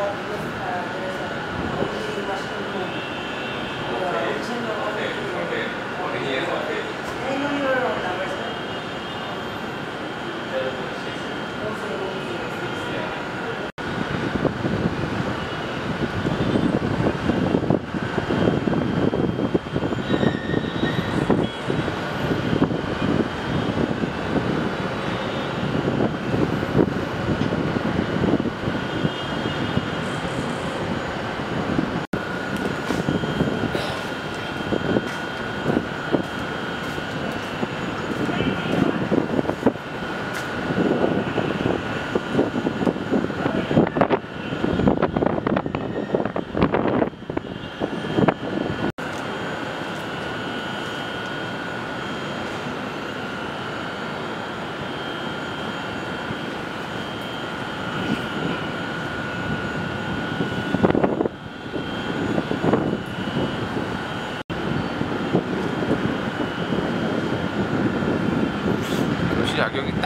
Well, 가격이